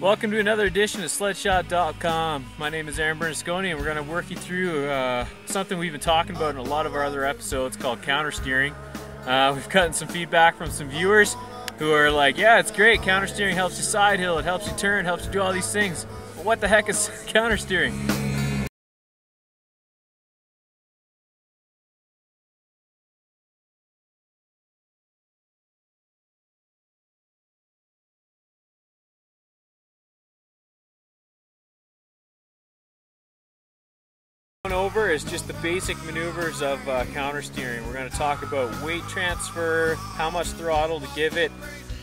Welcome to another edition of Sledshot.com. My name is Aaron Bernasconi and we're going to work you through uh, something we've been talking about in a lot of our other episodes called counter steering. Uh, we've gotten some feedback from some viewers who are like, yeah, it's great, counter steering helps you side hill, it helps you turn, helps you do all these things. But what the heck is counter over is just the basic maneuvers of uh, counter steering. We're going to talk about weight transfer, how much throttle to give it,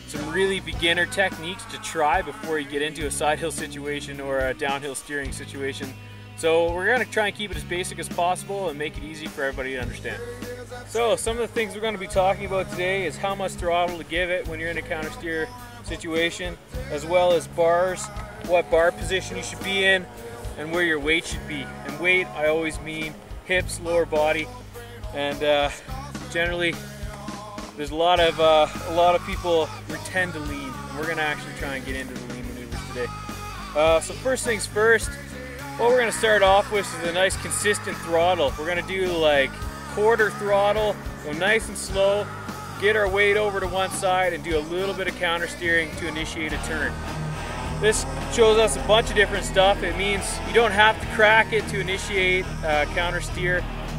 some really beginner techniques to try before you get into a side hill situation or a downhill steering situation. So we're going to try and keep it as basic as possible and make it easy for everybody to understand. So some of the things we're going to be talking about today is how much throttle to give it when you're in a counter steer situation, as well as bars, what bar position you should be in, and where your weight should be. And weight, I always mean hips, lower body, and uh, generally, there's a lot of uh, a lot of people tend to lean. And we're gonna actually try and get into the lean maneuvers today. Uh, so first things first, what we're gonna start off with is a nice consistent throttle. We're gonna do like quarter throttle, go nice and slow, get our weight over to one side and do a little bit of counter steering to initiate a turn. This shows us a bunch of different stuff. It means you don't have to crack it to initiate uh, counter steer.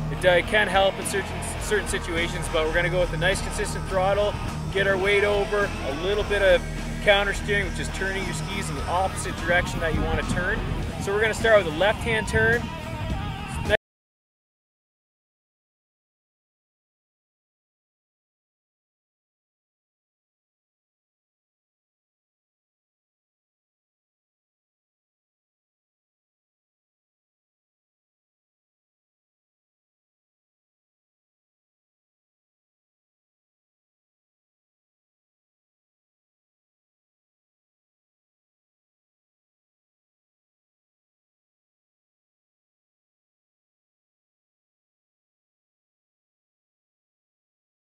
It, uh, it, can help in certain, certain situations, but we're gonna go with a nice consistent throttle, get our weight over, a little bit of counter steering, which is turning your skis in the opposite direction that you wanna turn. So we're gonna start with a left-hand turn,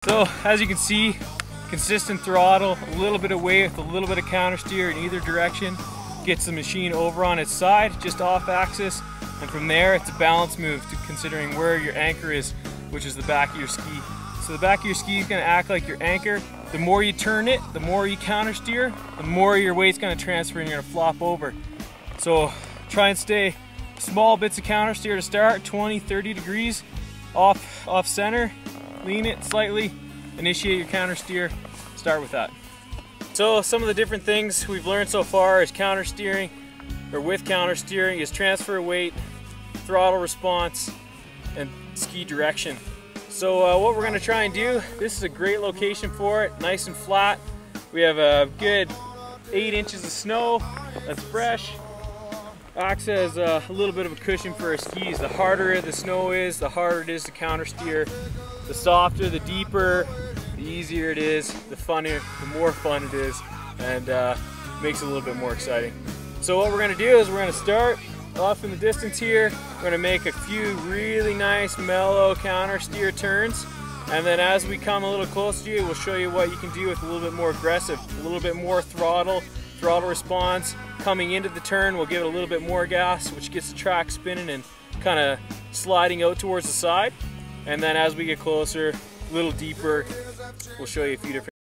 So as you can see, consistent throttle, a little bit of weight with a little bit of counter steer in either direction. Gets the machine over on its side, just off axis. And from there, it's a balance move to considering where your anchor is, which is the back of your ski. So the back of your ski is gonna act like your anchor. The more you turn it, the more you counter steer, the more your weight's gonna transfer and you're gonna flop over. So try and stay small bits of counter steer to start, 20, 30 degrees off, off center, lean it slightly, initiate your counter steer, start with that. So some of the different things we've learned so far is counter steering, or with counter steering, is transfer weight, throttle response, and ski direction. So uh, what we're gonna try and do, this is a great location for it, nice and flat. We have a good eight inches of snow, that's fresh. Acts as a little bit of a cushion for our skis. The harder the snow is, the harder it is to counter steer. The softer, the deeper, the easier it is, the funnier, the more fun it is, and uh, makes it a little bit more exciting. So what we're gonna do is we're gonna start off in the distance here. We're gonna make a few really nice, mellow counter steer turns. And then as we come a little closer to you, we'll show you what you can do with a little bit more aggressive, a little bit more throttle, throttle response. Coming into the turn, we'll give it a little bit more gas, which gets the track spinning and kind of sliding out towards the side. And then as we get closer, a little deeper, we'll show you a few different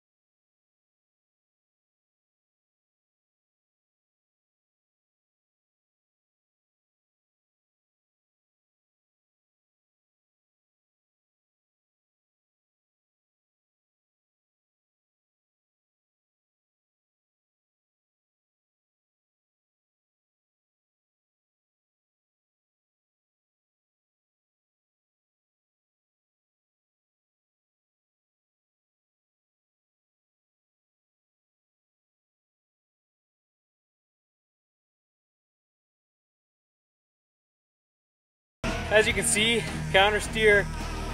As you can see, counter steer,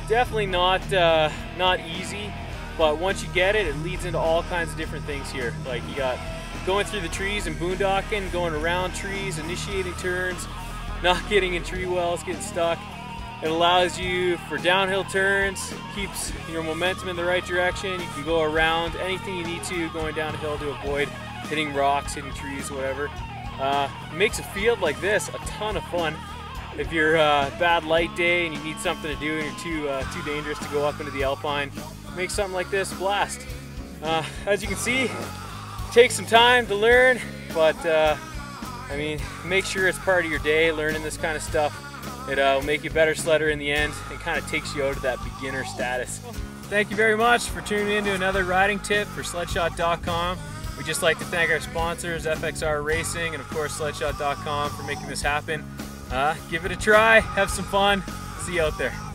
definitely not, uh, not easy, but once you get it, it leads into all kinds of different things here. Like you got going through the trees and boondocking, going around trees, initiating turns, not getting in tree wells, getting stuck. It allows you for downhill turns, keeps your momentum in the right direction. You can go around anything you need to going downhill to avoid hitting rocks, hitting trees, whatever. Uh, makes a field like this a ton of fun. If you're a uh, bad light day and you need something to do and you're too uh, too dangerous to go up into the alpine, make something like this blast. Uh, as you can see, takes some time to learn, but uh, I mean, make sure it's part of your day, learning this kind of stuff. It uh, will make you a better sledder in the end. It kind of takes you out of that beginner status. Thank you very much for tuning in to another riding tip for sledshot.com. We'd just like to thank our sponsors, FXR Racing, and of course sledshot.com for making this happen. Uh, give it a try, have some fun, see you out there.